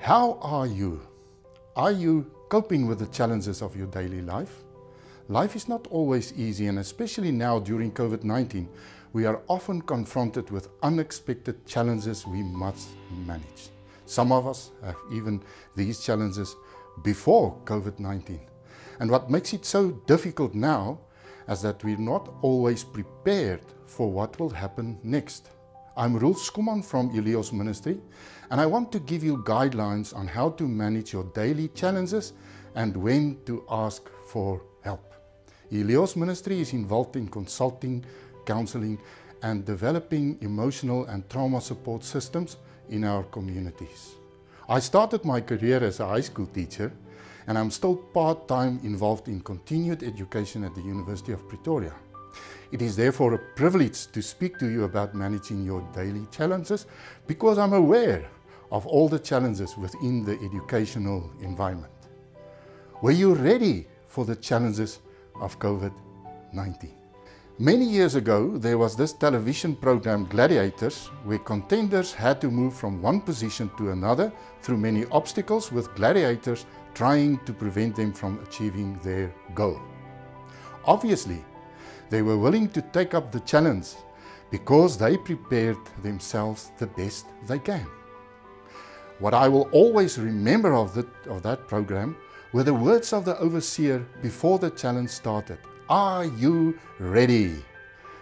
How are you? Are you coping with the challenges of your daily life? Life is not always easy, and especially now during COVID 19, we are often confronted with unexpected challenges we must manage. Some of us have even these challenges before COVID 19. And what makes it so difficult now is that we're not always prepared for what will happen next. I'm Roel Skuman from Elios Ministry, and I want to give you guidelines on how to manage your daily challenges and when to ask for help. Elios Ministry is involved in consulting, counseling, and developing emotional and trauma support systems in our communities. I started my career as a high school teacher and I'm still part-time involved in continued education at the University of Pretoria. It is therefore a privilege to speak to you about managing your daily challenges because I'm aware of all the challenges within the educational environment. Were you ready for the challenges of COVID-19? Many years ago, there was this television program Gladiators, where contenders had to move from one position to another through many obstacles with gladiators trying to prevent them from achieving their goal. Obviously, they were willing to take up the challenge because they prepared themselves the best they can. What I will always remember of, the, of that program were the words of the overseer before the challenge started. Are you ready?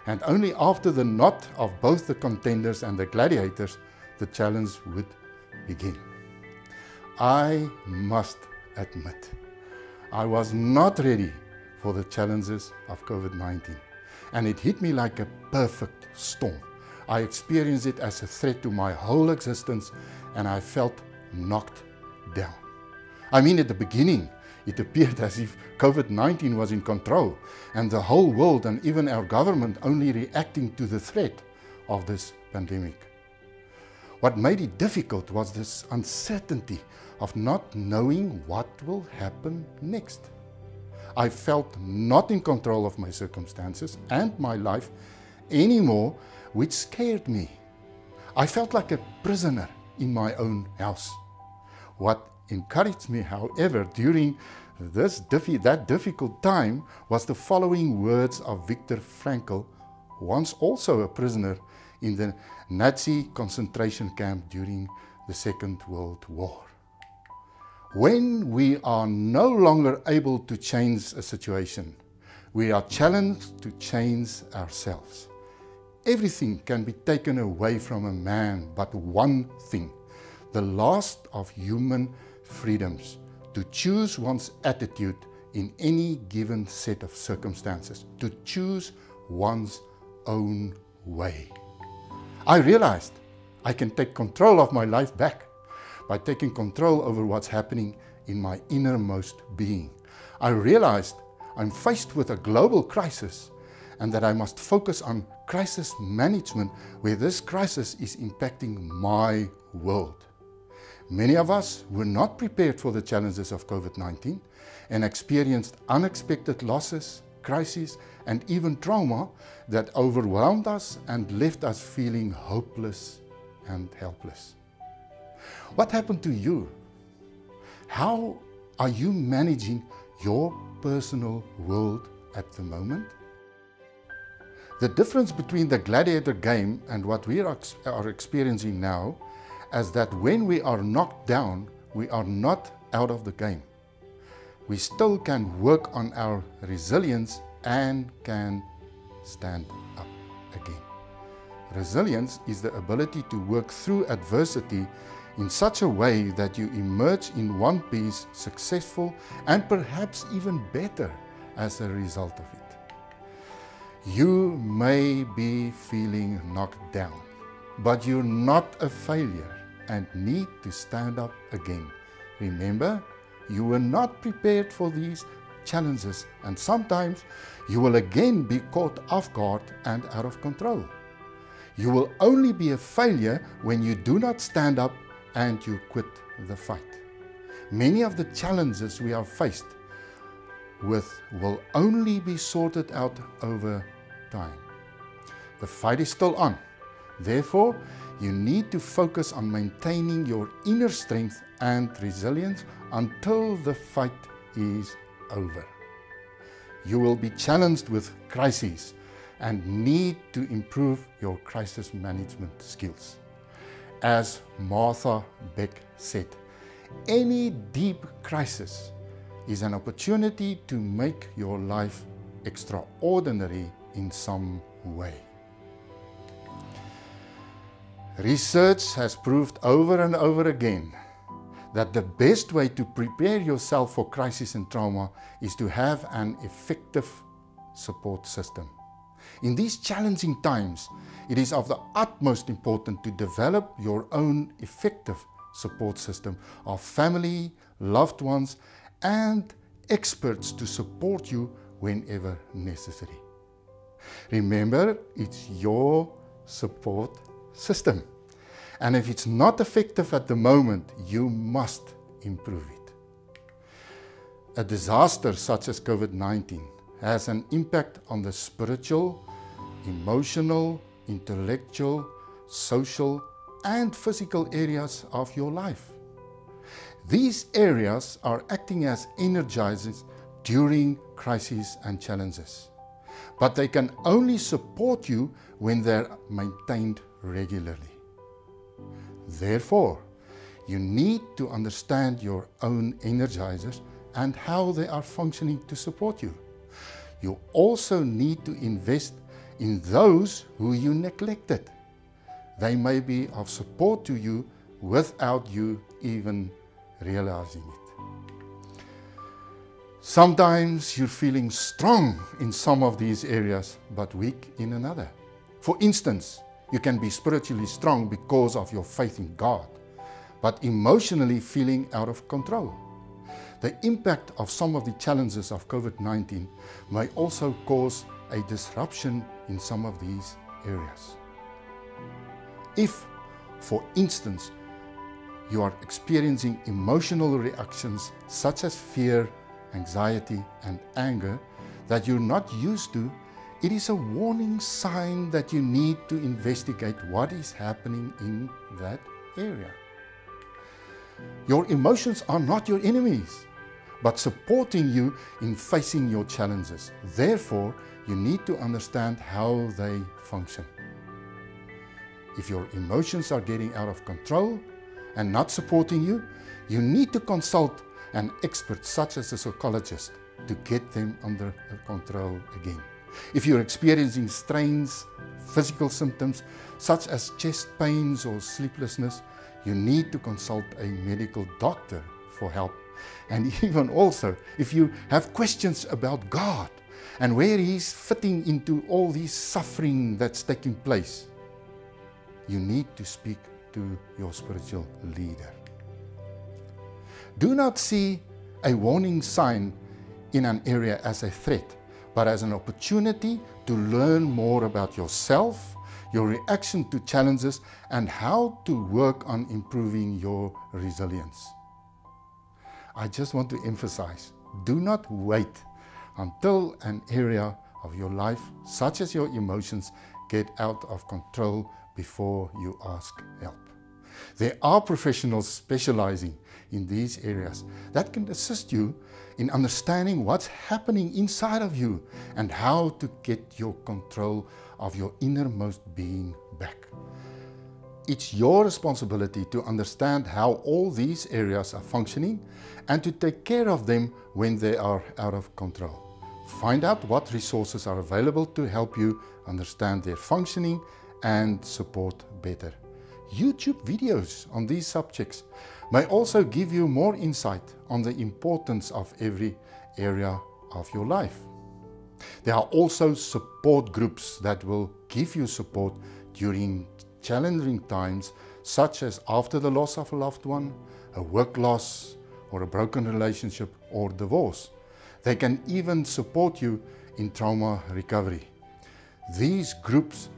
And only after the knot of both the contenders and the gladiators, the challenge would begin. I must admit, I was not ready for the challenges of COVID-19 and it hit me like a perfect storm. I experienced it as a threat to my whole existence and I felt knocked down. I mean, at the beginning, it appeared as if COVID-19 was in control and the whole world and even our government only reacting to the threat of this pandemic. What made it difficult was this uncertainty of not knowing what will happen next. I felt not in control of my circumstances and my life anymore, which scared me. I felt like a prisoner in my own house. What encouraged me, however, during this that difficult time was the following words of Viktor Frankl, once also a prisoner in the Nazi concentration camp during the Second World War. When we are no longer able to change a situation, we are challenged to change ourselves. Everything can be taken away from a man, but one thing, the last of human freedoms, to choose one's attitude in any given set of circumstances, to choose one's own way. I realized I can take control of my life back by taking control over what's happening in my innermost being. I realized I'm faced with a global crisis and that I must focus on crisis management where this crisis is impacting my world. Many of us were not prepared for the challenges of COVID-19 and experienced unexpected losses, crises, and even trauma that overwhelmed us and left us feeling hopeless and helpless. What happened to you? How are you managing your personal world at the moment? The difference between the gladiator game and what we are, experiencing now is that when we are knocked down, we are not out of the game. We still can work on our resilience and can stand up again. Resilience is the ability to work through adversity in such a way that you emerge in one piece successful and perhaps even better as a result of it. You may be feeling knocked down, but you're not a failure and need to stand up again. Remember, you were not prepared for these challenges and sometimes you will again be caught off guard and out of control. You will only be a failure when you do not stand up and you quit the fight. Many of the challenges we are faced with will only be sorted out over time. The fight is still on. Therefore, you need to focus on maintaining your inner strength and resilience until the fight is over. You will be challenged with crises and need to improve your crisis management skills. As Martha Beck said, any deep crisis is an opportunity to make your life extraordinary in some way. Research has proved over and over again that the best way to prepare yourself for crisis and trauma is to have an effective support system. In these challenging times, it is of the utmost importance to develop your own effective support system of family, loved ones, and experts to support you whenever necessary. Remember, it's your support system. And if it's not effective at the moment, you must improve it. A disaster such as COVID 19 has an impact on the spiritual, emotional, intellectual, social, and physical areas of your life. These areas are acting as energizers during crises and challenges, but they can only support you when they're maintained regularly. Therefore, you need to understand your own energizers and how they are functioning to support you. You also need to invest in those who you neglected. They may be of support to you without you even realizing it. Sometimes you're feeling strong in some of these areas, but weak in another. For instance, you can be spiritually strong because of your faith in God, but emotionally feeling out of control. The impact of some of the challenges of COVID 19 may also cause a disruption in some of these areas. If, for instance, you are experiencing emotional reactions such as fear, anxiety, and anger that you're not used to, it is a warning sign that you need to investigate what is happening in that area. Your emotions are not your enemies, but supporting you in facing your challenges. Therefore, you need to understand how they function. If your emotions are getting out of control and not supporting you, you need to consult an expert such as a psychologist to get them under control again. If you're experiencing strains, physical symptoms such as chest pains or sleeplessness, you need to consult a medical doctor for help. And even also, if you have questions about God and where He's fitting into all this suffering that's taking place, you need to speak to your spiritual leader. Do not see a warning sign in an area as a threat, but as an opportunity to learn more about yourself, your reaction to challenges, and how to work on improving your resilience. I just want to emphasize do not wait until an area of your life, such as your emotions, get out of control before you ask help. There are professionals specializing in these areas that can assist you in understanding what's happening inside of you and how to get your control of your innermost being back. It's your responsibility to understand how all these areas are functioning and to take care of them when they are out of control. Find out what resources are available to help you understand their functioning and support better. YouTube videos on these subjects may also give you more insight on the importance of every area of your life. There are also support groups that will give you support during challenging times, such as after the loss of a loved one, a work loss, or a broken relationship or divorce. They can even support you in trauma recovery. These groups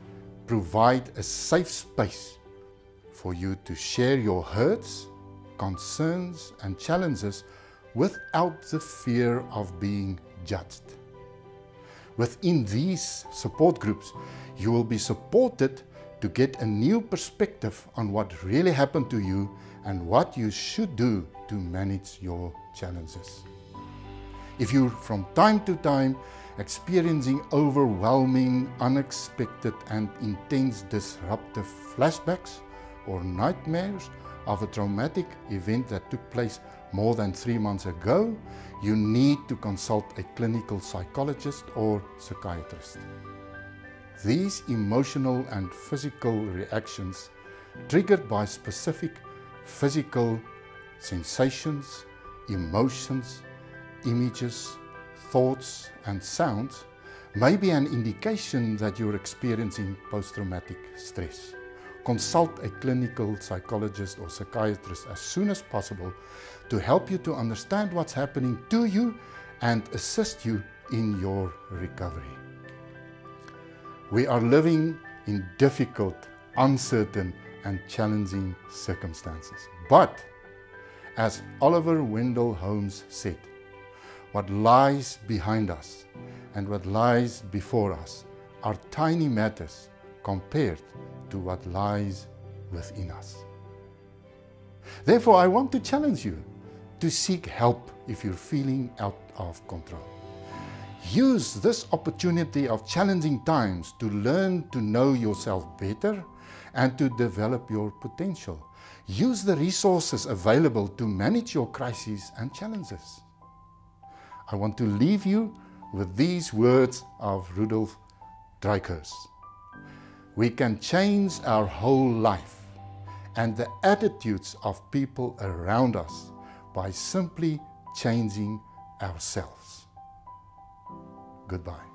provide a safe space for you to share your hurts, concerns, and challenges without the fear of being judged. Within these support groups, you will be supported to get a new perspective on what really happened to you and what you should do to manage your challenges. If you're from time to time experiencing overwhelming, unexpected and intense disruptive flashbacks or nightmares of a traumatic event that took place more than three months ago, you need to consult a clinical psychologist or psychiatrist. These emotional and physical reactions triggered by specific physical sensations, emotions, images, thoughts and sounds may be an indication that you're experiencing post-traumatic stress. Consult a clinical psychologist or psychiatrist as soon as possible to help you to understand what's happening to you and assist you in your recovery. We are living in difficult, uncertain and challenging circumstances. But, as Oliver Wendell Holmes said, what lies behind us and what lies before us are tiny matters compared to what lies within us. Therefore, I want to challenge you to seek help if you're feeling out of control. Use this opportunity of challenging times to learn to know yourself better and to develop your potential. Use the resources available to manage your crises and challenges. I want to leave you with these words of Rudolf Dreikurs. We can change our whole life and the attitudes of people around us by simply changing ourselves. Goodbye.